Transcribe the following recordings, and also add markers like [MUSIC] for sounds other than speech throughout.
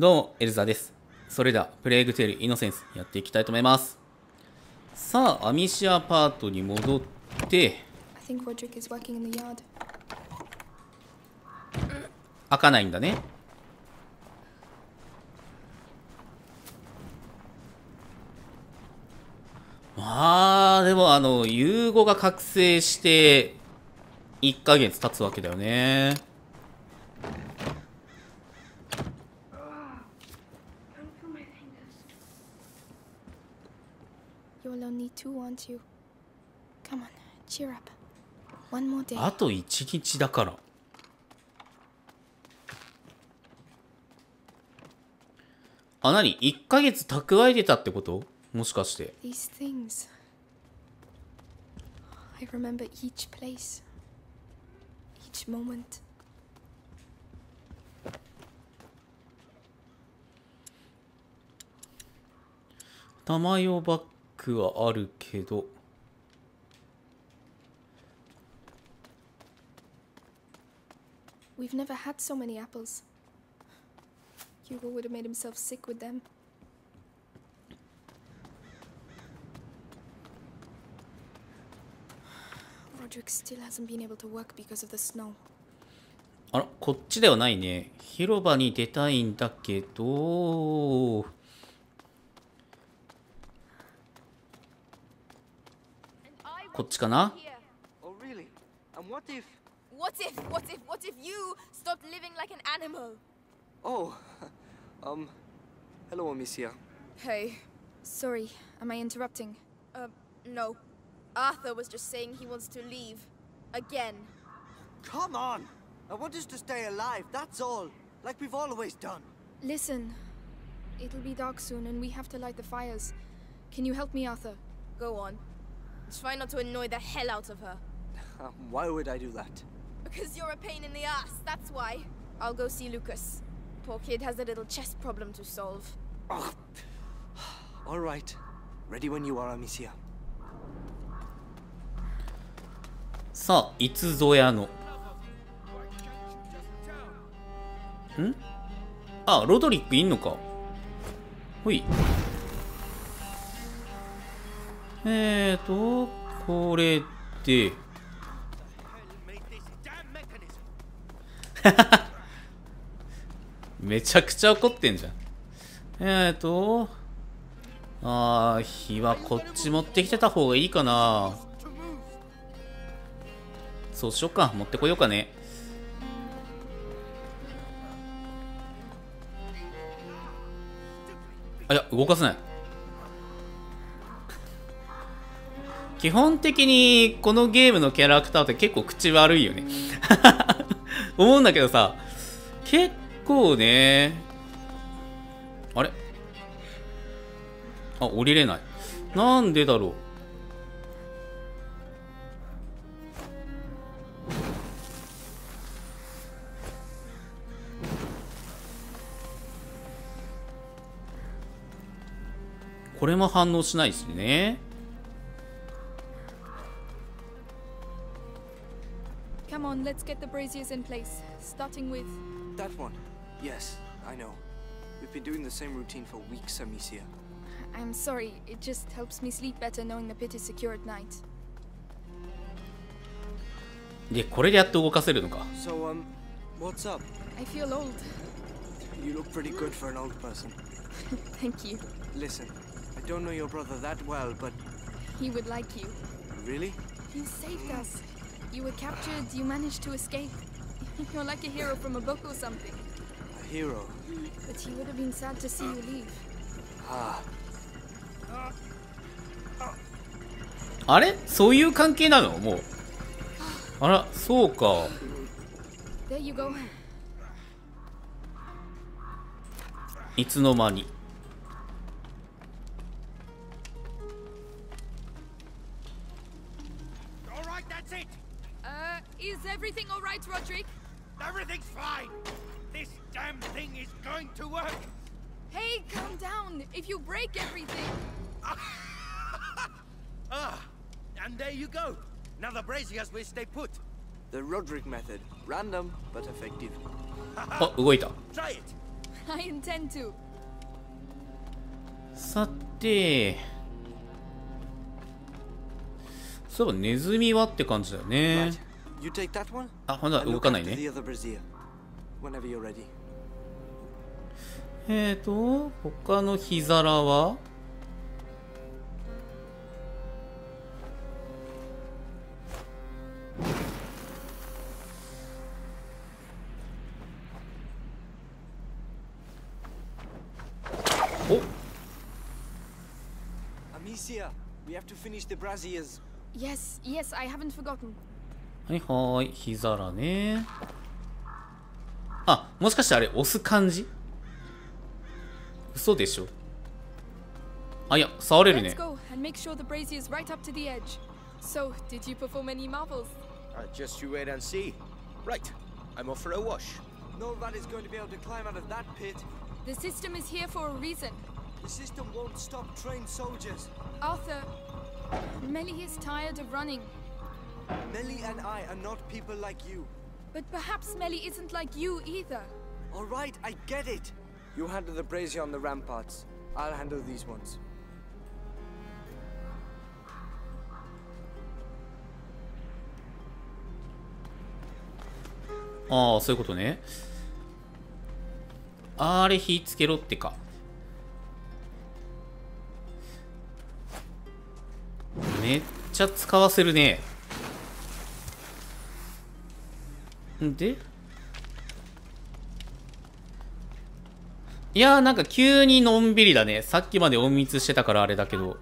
どうも、エルザです。それでは、プレイグテールイノセンスやっていきたいと思います。さあ、アミシアパートに戻って.開かないんだね。まあ、でもあの、融合が覚醒して、1ヶ月経つわけだよね。You're lonely too, aren't you? Come on, cheer up. One more day. あと1日だから。あ、なに ?1 ヶ月蓄えてたってこともしかして。These things. I remember each place, each moment. 玉用バッグはあるけど。We've never had so many apples. Hugo would have made himself sick with them. Roderick still hasn't been able to work because of the snow. あら、こっちではないね。広場に出たいんだけど。こっちかな Oh, really? And what if. What if, what if, what if you stopped living like an animal? Oh, [LAUGHS] um. Hello, Amicia. Hey, Sorry, am I interrupting? uh, no. Arthur was just saying he wants to leave. Again. Come on! I want us to stay alive, that's all. Like we've always done. Listen, it'll be dark soon and we have to light the fires. Can you help me, Arthur? Go on. Try not to annoy the hell out of her. [LAUGHS] Um, why would I do that? Because you're a pain in the ass, that's why. I'll go see Lucas. Poor kid has a little chest problem to solve. Oh. [SIGHS] All right. Ready when you are, Amicia. さあ、いつぞやの。んあ、ロドリックいんのか。ほい。 えーと、これで。[LAUGHS] めちゃくちゃ怒ってんじゃん。えーと、あー、火はこっち持ってきてた方がいいかな。そうしよっか。持ってこようかね。あ、いや、動かせない。基本的に、このゲームのキャラクターって結構口悪いよね。[LAUGHS] 思うんだけどさ、結構ね、あれ？あ、降りれない。なんでだろう？これも反応しないしね。Come on, let's get the braziers in place, starting with. That one. Yes, I know. We've been doing the same routine for weeks, Amicia. I'm sorry, it just helps me sleep better knowing the pit is secure at night. で、これでやっと動かせるのか。 So, um, what's up? I feel old. You look pretty good for an old person. [LAUGHS] Thank you. Listen, I don't know your brother that well, but He would like you. really? You saved us. You were captured, you managed to escape. You're like a hero from a book or something. A hero. But he would have been sad to see you leave. Ah, あれそういう関係なのもう。あら、そうか。いつの間に。If you break everything. [LAUGHS] Ah, and there you go. Now the braziers will stay put. the Roderick method. Random, but effective. [LAUGHS] あ、動いた。 Try it. [LAUGHS] I I intend to. さてそういえばネズミはって感じだよね Right. You take that one. あほんだ and 動 look かない after ね えーと他の火皿はお Amicia, we have to finish the braziers. Yes, yes, I haven't forgotten. はいはーい火皿ねあもしかしてあれ押す感じ嘘でしょあいや触れる Let's ね go and make sure the brazier's right up to the edge. So, did you perform any marvels? Uh, just you wait and see. Right, I'm off for a wash. No rat is going to be able to climb out of that pit. The system is here for a reason. The system won't stop trained soldiers. Arthur, Melly is tired of running. Melly and I are not people like you. But perhaps Melly isn't like you either. All right, I get it. You handle the brazier on the ramparts. I'll handle these ones. ああそういうことねあれ火つけろってかめっちゃ使わせるねんでいやーなんか急にのんびりだねさっきまで隠密してたからあれだけど.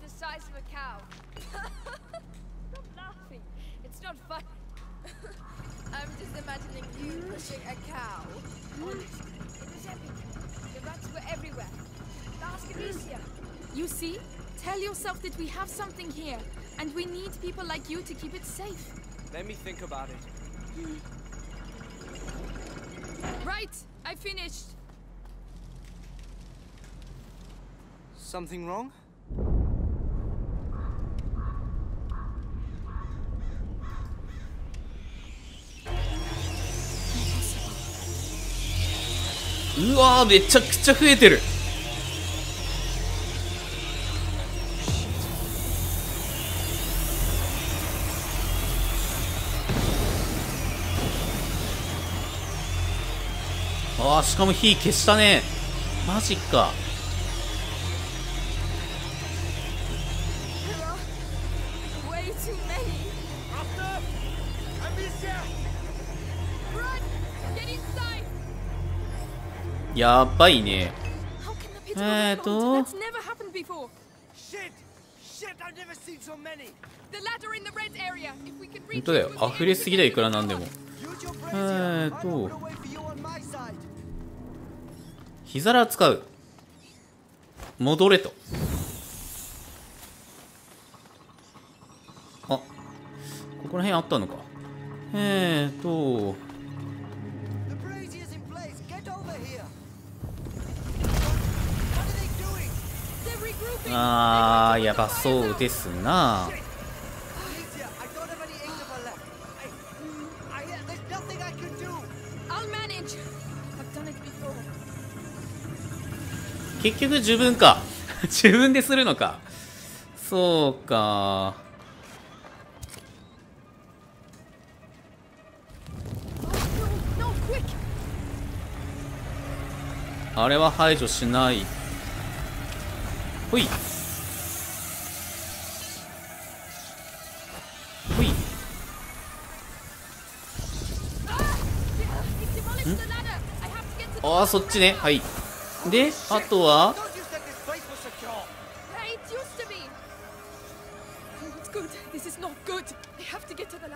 You see? Tell yourself that we have something here, and we need people like you to keep it safe. Let me think about it. Right, I finished. Something wrong? うわーめちゃくちゃ増えてるあーしかも火消したねマジかやばいね。え、っと？本当だ溢れすぎだいくらなんでも。え、っと？日ら使う。戻れと。あここら辺あったのか。え、っと？あーやばそうですな。結局自分か。[LAUGHS] 自分でするのか。そうか。あれは排除しない。ほいほい It demolished the ladder. I have to get to the ああそっちねはいであとは. Oh, get the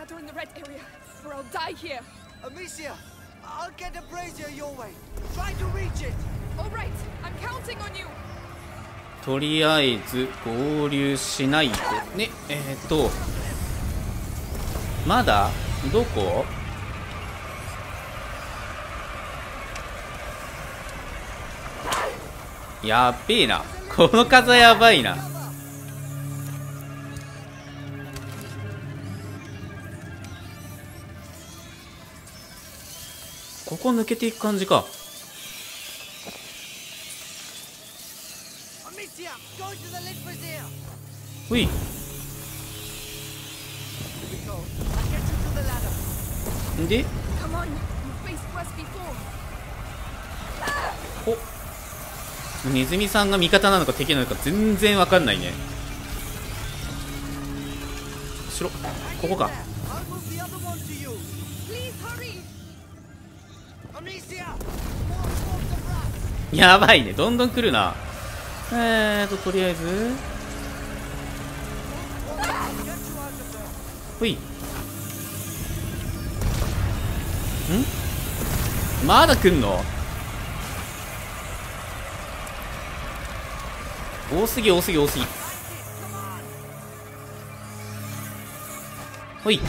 the I'll get a brazier your way. Try to reach it. All right, I'm counting on you. とりあえず合流しないとね。えー、っとまだどこ？やっべえな。[LAUGHS] この風やばいな。ここ抜けていく感じか Brazier! Go to the lit brazier! ほい Here we go. I'll get you to the ladder. ほい。ほ Ndi. ネズミさんが味方なのか敵なのか全然わかんないね。後ろ。ここか。やばいね。どんどん来るな。えーととりあえず。ほい。ん？まだ来んの？多すぎ多すぎ多すぎ。ほい。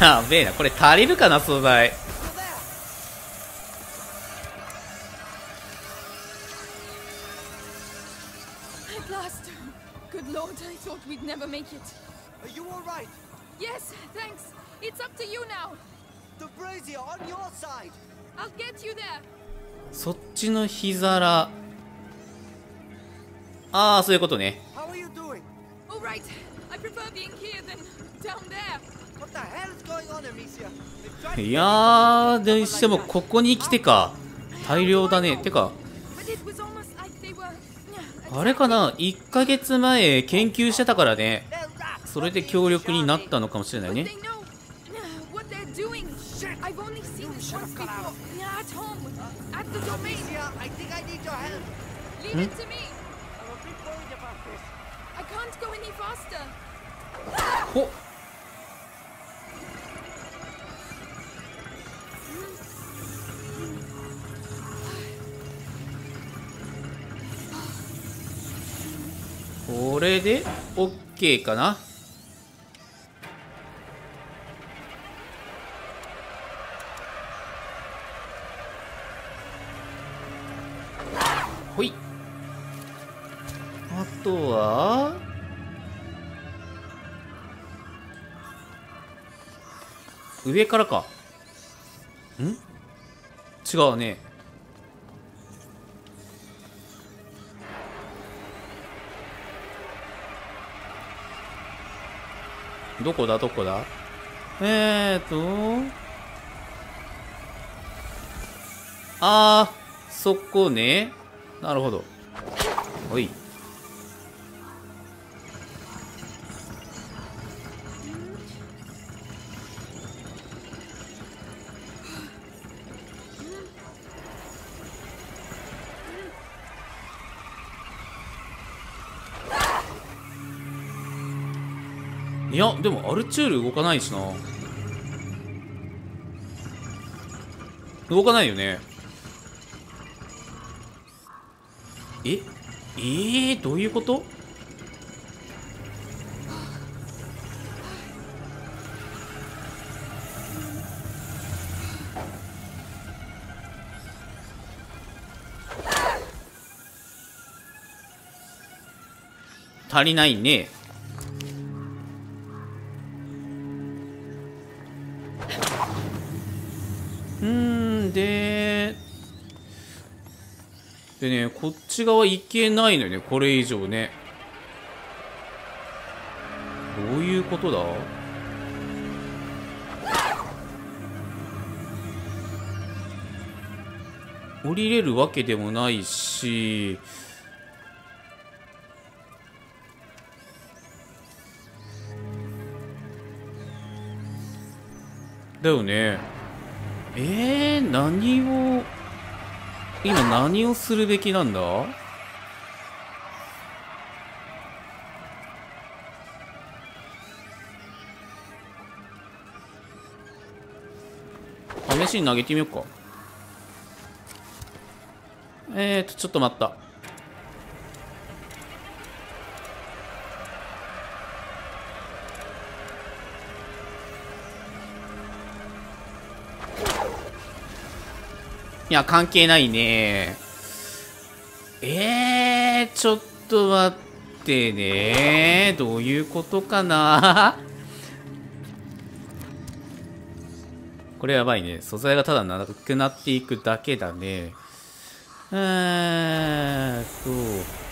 やべえなこれ足りるかな素材 alright? そっちの火皿ああそういうことね How are you doing? All right. I prefer being here than down there. いやーでしてもここに来てか。大量だね。てかあれかな？1ヶ月前研究してたからね。それで強力になったのかもしれないね。ん？っこれで OK かな？ほい。あとは？上からか。ん？違うね。どこだ？どこだ？えーと。あーそこね。なるほど。でもアルチュール動かないしな。動かないよね。え？えー、どういうこと？足りないね。でねこっち側行けないのよねこれ以上ね。どういうことだ？降りれるわけでもないし。だよね。えー、何を？今何をするべきなんだ？試しに投げてみようか。えーとちょっと待った。いや、関係ないね。えー、ちょっと待ってね。どういうことかな？[LAUGHS] これやばいね。素材がただ長くなっていくだけだね。えーっと。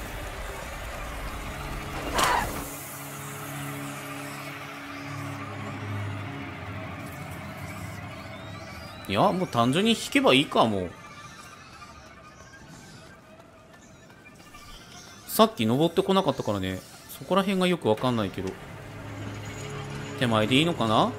いや、もう単純に引けばいいか、もう。さっき登ってこなかったからね、そこら辺がよくわかんないけど。手前でいいのかな？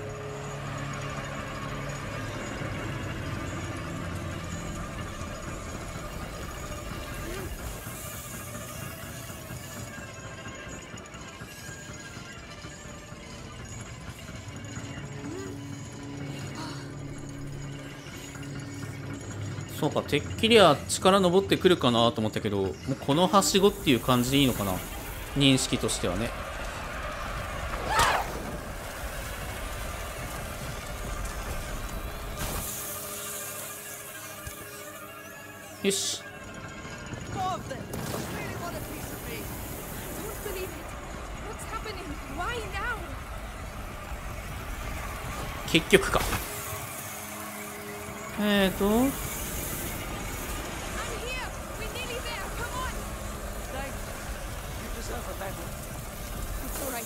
そうかてっきりは力上ってくるかなと思ったけどもうこのはしごっていう感じでいいのかな？認識としてはね。よし。結局か。えっ、と。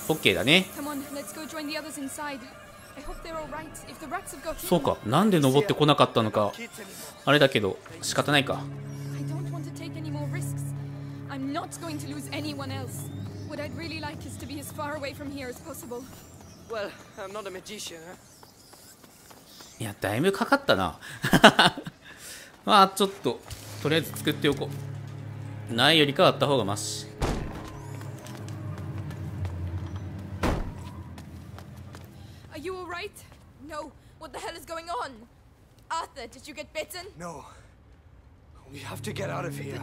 OK だね。そうか。なんで登ってこなかったのか。あれだけど仕方ないか。いやだいぶかかったな。[LAUGHS] まあちょっととりあえず作っておこう。ないよりかはあった方がマシ。Arthur, did you get bitten? No. We have to get out of here.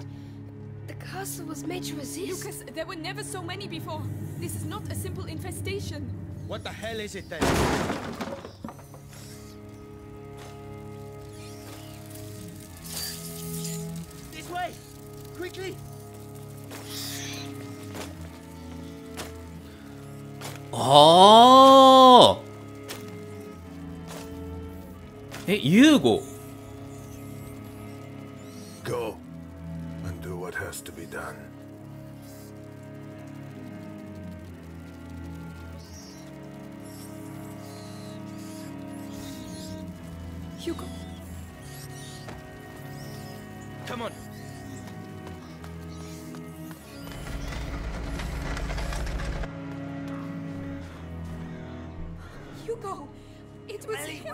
The castle was made to resist. Lucas, there were never so many before. This is not a simple infestation. What the hell is it then? This way! Quickly! あえ、ユーゴ Go and do what has to be done. Hugo, Come on.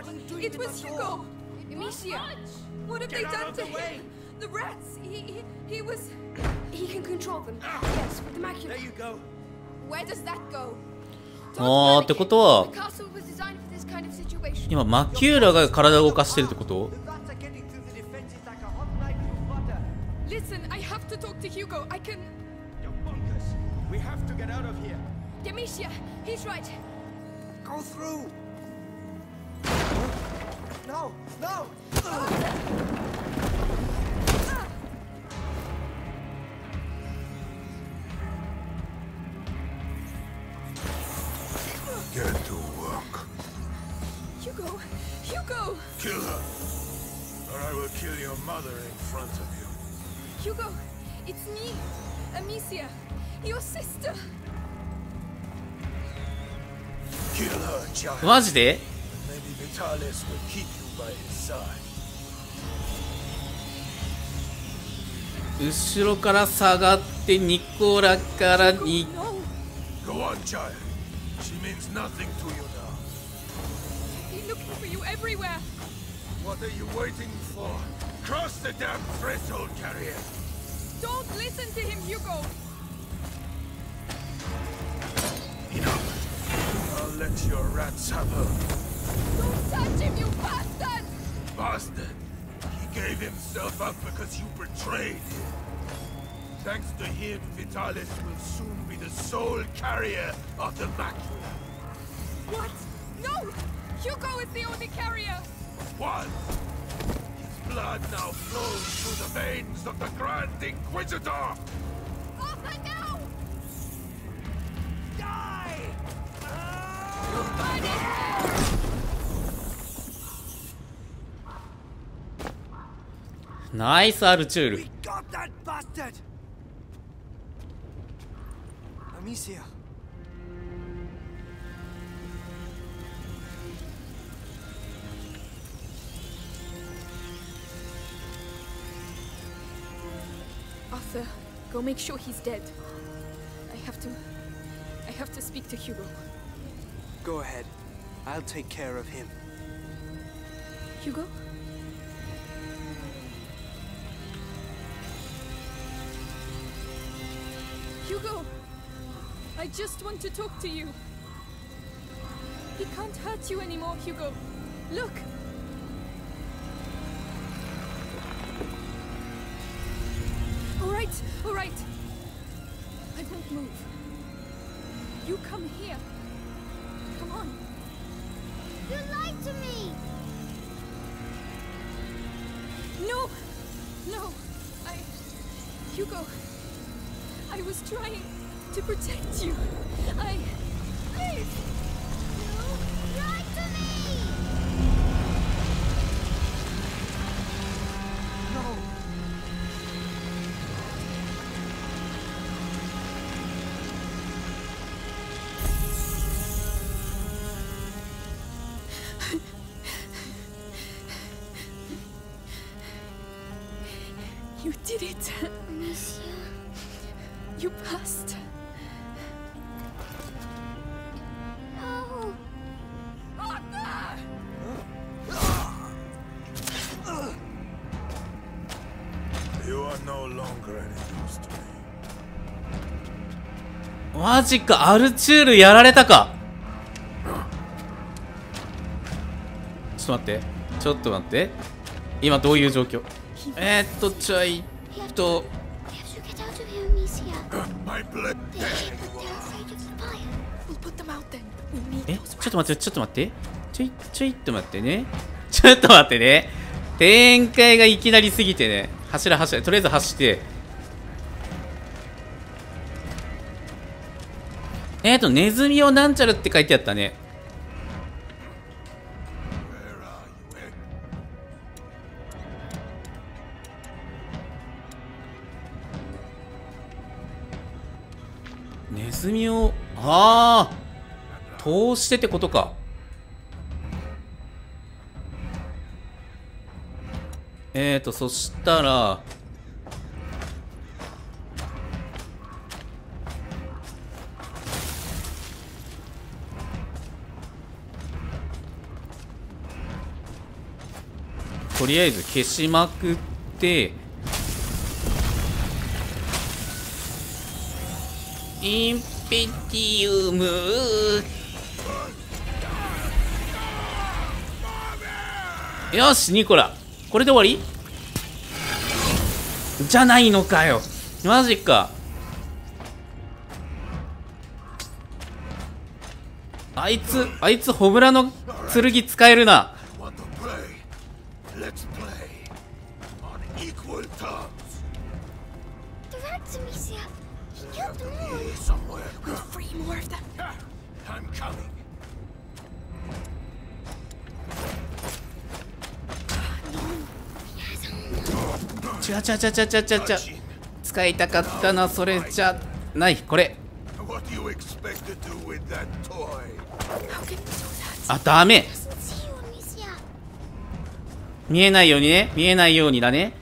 Was the Hugo! door? Amicia! What have Get they out done of to the way. him? The rats! He, he, he was. He can control them. Yes, with the macula. There you go. Where does that go? あーってことは The castle was designed for this kind of situation. 今マキューラが体を動かしてるってこと The rats are getting through the defenses like a hot knife through butter. Listen, I have to talk to Hugo. I can. You're bonkers. We have to get out of here. Demetia, he's right. Go through! No! No! Get to work. Hugo! Hugo! Kill her, or I will kill your mother in front of you. Hugo! It's me! Amicia! Your sister! Kill her, child. マジで Maybe Vitalis will keep you by his side. 後ろから下がってニコラからに No! Go on, child. She means nothing to you now. He's looking for you everywhere! What are you waiting for? Cross the damn threshold, carrier. Don't listen to him, Hugo! Enough. I'll let your rats have her. Don't touch him, you bastard! Bastard. He gave himself up because you betrayed him. Thanks to him, Vitalis will soon be the sole carrier of the macula. What? No! Hugo is the only carrier! One. His blood now flows through the veins of the Grand Inquisitor. ナイスアルチュール We got that bastard! Amicia. Arthur, go make sure he's dead. I have to. I have to speak to Hugo. Go ahead. I'll take care of him. Hugo? Hugo! Just want to talk to you. He can't hurt you anymore, Hugo. Look! Alright, alright. I won't move. You come here. Come on. You lied to me! No! No! I. Hugo! I was trying to protect you. I. Please! ジか、アルチュールやられたか。ちょっと待って、ちょっと待って。今どういう状況？え、っと、ちょいっと。え？ちょっと待ってちょっと待って。ちょいちょいちょっと待ってね。ちょっと待ってね。展開がいきなりすぎてね。走れ走れ。とりあえず走って。えーとネズミをなんちゃらって書いてあったね。ネズミをああ通してってことか。えーとそしたらとりあえず消しまくってインペティウム。よしニコラ。これで終わり？じゃないのかよ。マジか。あいつあいつホムラの剣使えるな。ちゃちゃちゃちゃちゃちゃち使いたかったなそれじゃない。これ。あダメ。見えないようにね。見えないようにだね。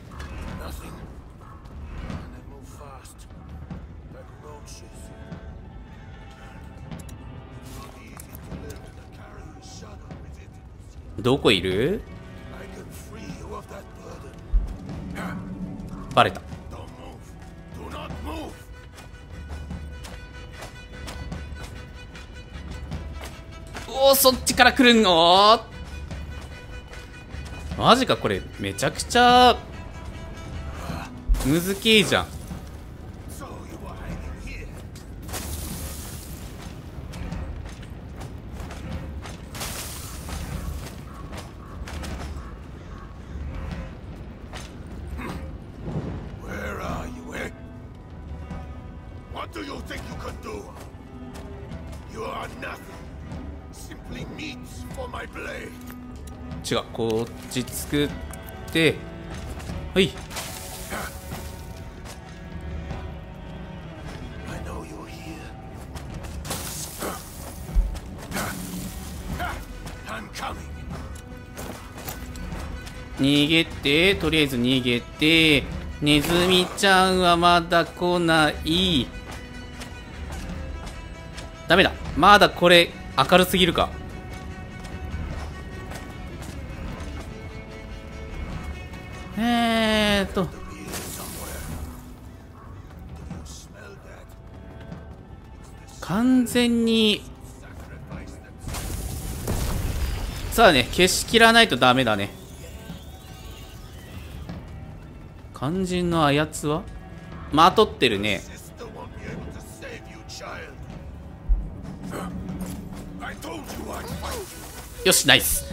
どこいる？バレた。おおそっちから来るんの？マジかこれめちゃくちゃむずきいじゃん。ち作ってはい.逃げてとりあえず逃げてネズミちゃんはまだ来ない。ダメだ。まだこれ明るすぎるか完全に。さあね、消し切らないとダメだね。肝心のあやつは？まとってるね。よし、ナイス。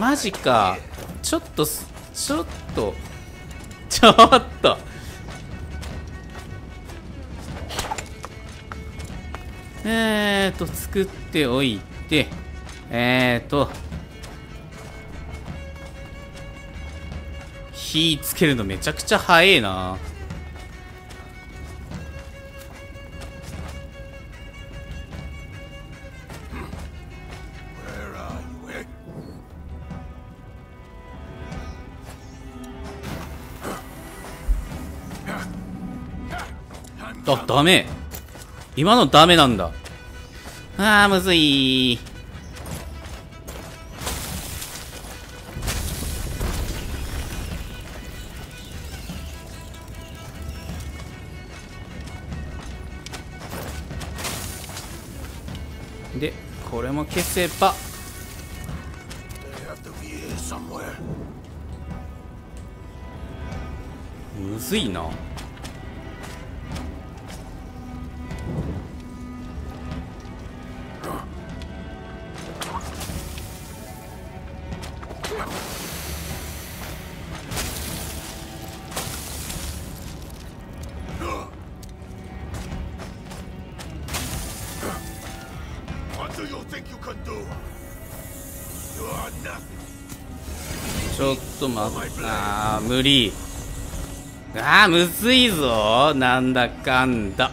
マジか。ちょっとすちょっと。ちょっと。えーと作っておいて。えーと。火つけるのめちゃくちゃ早えな。だ、ダメ今のダメなんだ。あー、むずいで、これも消せば。むずいな。まあ無理。ああむずいぞ。なんだかんだ。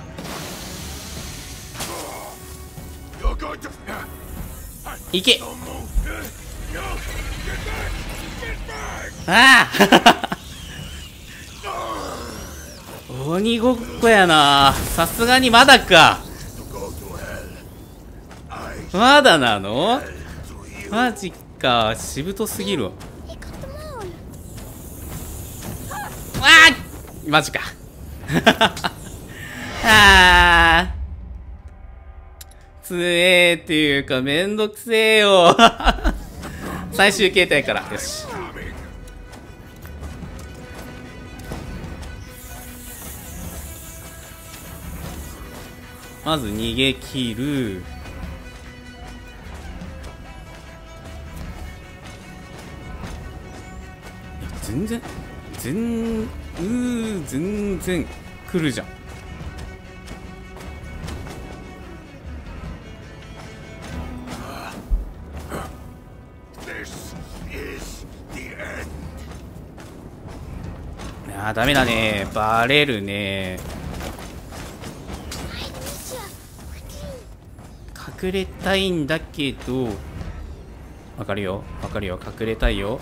いけ。ああ [LAUGHS] 鬼ごっこやな。さすがにまだか。まだなの？マジか。しぶとすぎるわ。マジか。[LAUGHS] あー。つえーっていうかめんどくせえよ。[LAUGHS] 最終形態から。よし.まず逃げ切る。いや全然全うー全然来るじゃん。ーダメだね。バレるね.隠れたいんだけど。わかるよ。わかるよ。隠れたいよ。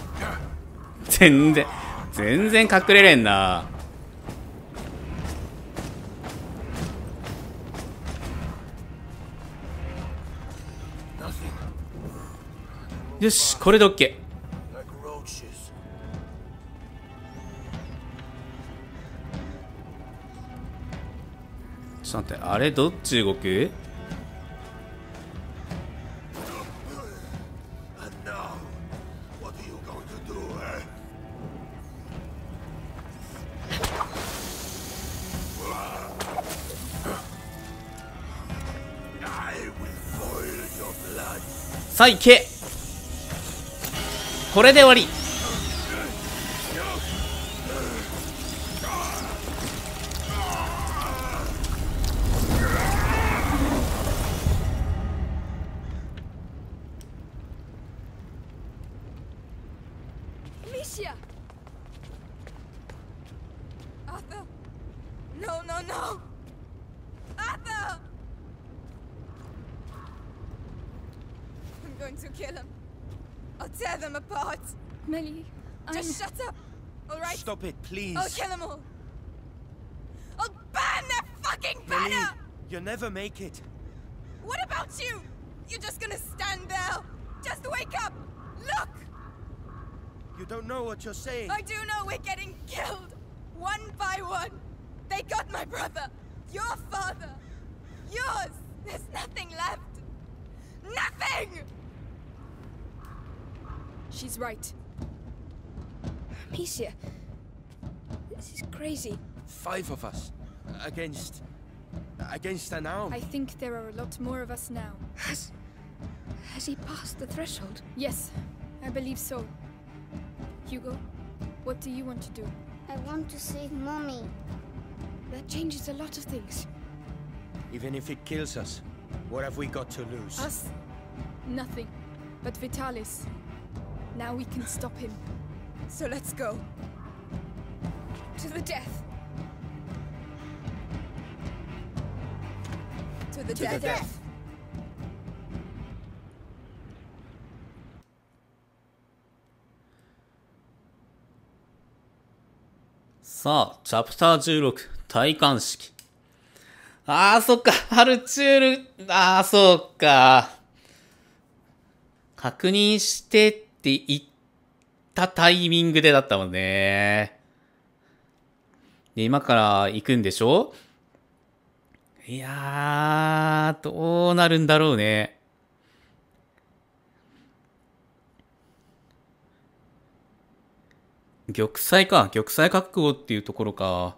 全然全然隠れれんな。よしこれで OK ちょっと待ってあれどっち動く？さあ行けこれで終わり。Tear them apart. Melly, I'm... Just shut up, alright? Stop it, please. I'll kill them all. I'll burn their fucking Lily, banner! you'll never make it. What about you? You're just gonna stand there? Just wake up! Look! You don't know what you're saying. I do know we're getting killed! One by one! They got my brother! Your father! Yours! There's nothing left! Nothing! She's right. Amicia. This is crazy. Five of us. Against... Against an arm. I think there are a lot more of us now. Has... Has he passed the threshold? Yes, I believe so. Hugo, what do you want to do? I want to save Mommy. That changes a lot of things. Even if it kills us, what have we got to lose? Us? Nothing. But Vitalis. Now we can stop him. So let's go. To the death. To the To death. the death. さあ、チャプター16、体感式。ああ、そっか、ハルチュール、ああ、そうか。確認してって言ったタイミングでだったもんね。で、今から行くんでしょ？いやー、どうなるんだろうね。玉砕か。玉砕覚悟っていうところか。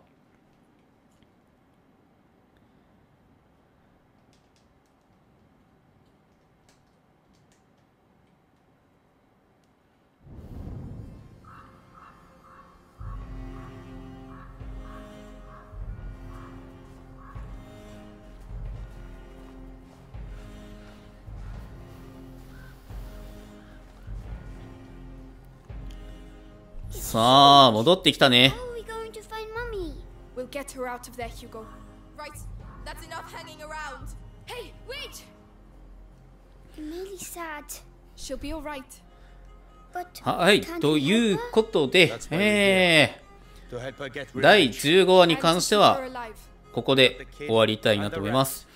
さあ、戻ってきたね。はい、ということで、えー、第15話に関しては、ここで終わりたいなと思います。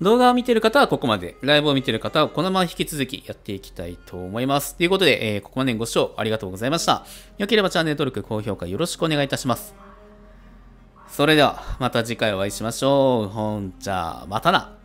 動画を見てる方はここまで、ライブを見てる方はこのまま引き続きやっていきたいと思います。ということで、えーここまでご視聴ありがとうございました。良ければチャンネル登録、高評価よろしくお願いいたします。それでは、また次回お会いしましょう。ほんじゃ、またな。